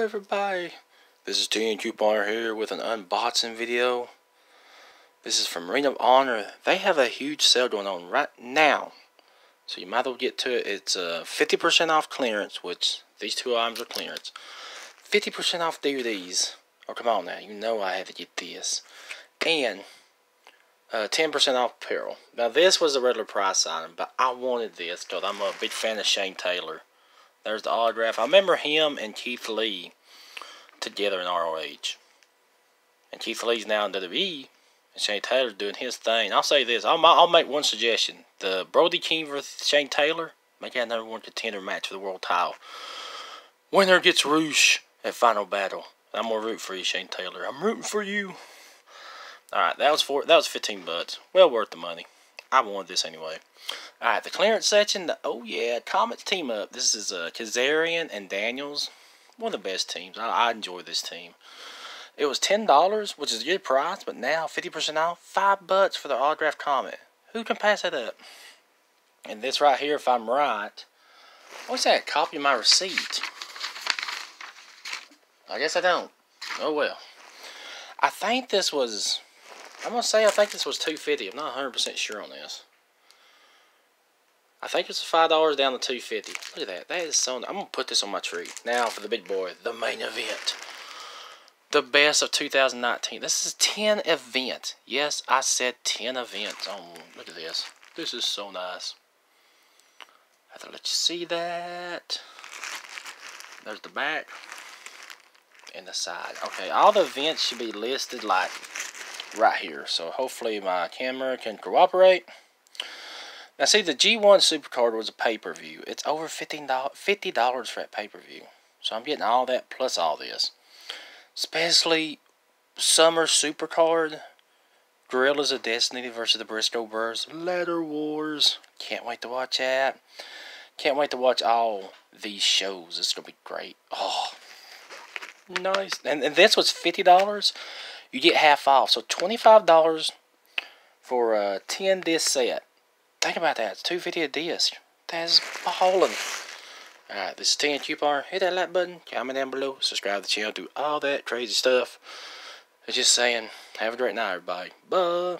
everybody, this is TN Couponer here with an unboxing video. This is from Ring of Honor. They have a huge sale going on right now. So you might as well get to it. It's 50% uh, off clearance, which these two items are clearance. 50% off DVDs. Oh, come on now. You know I had to get this. And 10% uh, off apparel. Now, this was a regular price item, but I wanted this because I'm a big fan of Shane Taylor. There's the autograph. I remember him and Keith Lee together in ROH. And Keith Lee's now in WWE. And Shane Taylor's doing his thing. I'll say this. I'll, I'll make one suggestion. The Brody King versus Shane Taylor. Make that number one contender match for the world title. Winner gets Rush at Final Battle. I'm gonna root for you, Shane Taylor. I'm rooting for you. All right, that was four. That was 15 bucks. Well worth the money. I wanted this anyway. Alright, the clearance section. The, oh, yeah, Comets team up. This is uh, Kazarian and Daniels. One of the best teams. I, I enjoy this team. It was $10, which is a good price, but now 50% off. 5 bucks for the autographed Comet. Who can pass that up? And this right here, if I'm right, what's that? Copy of my receipt. I guess I don't. Oh well. I think this was I'm gonna say I think this was 250. I'm not 100% sure on this. I think it's five dollars down to 250. Look at that. That is so. I'm gonna put this on my tree now for the big boy, the main event, the best of 2019. This is 10 event. Yes, I said 10 events. Oh, look at this. This is so nice. I have to let you see that. There's the back and the side. Okay, all the events should be listed like right here. So hopefully my camera can cooperate. Now see, the G1 Supercard was a pay-per-view. It's over $15, $50 for that pay-per-view. So I'm getting all that plus all this. Especially Summer Supercard. Guerrillas of Destiny versus the Briscoe Burrs. Ladder Wars. Can't wait to watch that. Can't wait to watch all these shows. It's going to be great. Oh, nice. And, and this was $50 you get half off. So $25 for a 10 disc set. Think about that. It's 250 a disc. That's balling. Alright, this is TN Couponer. Hit that like button. Comment down below. Subscribe to the channel. Do all that crazy stuff. Just saying, have a great night, everybody. Bye.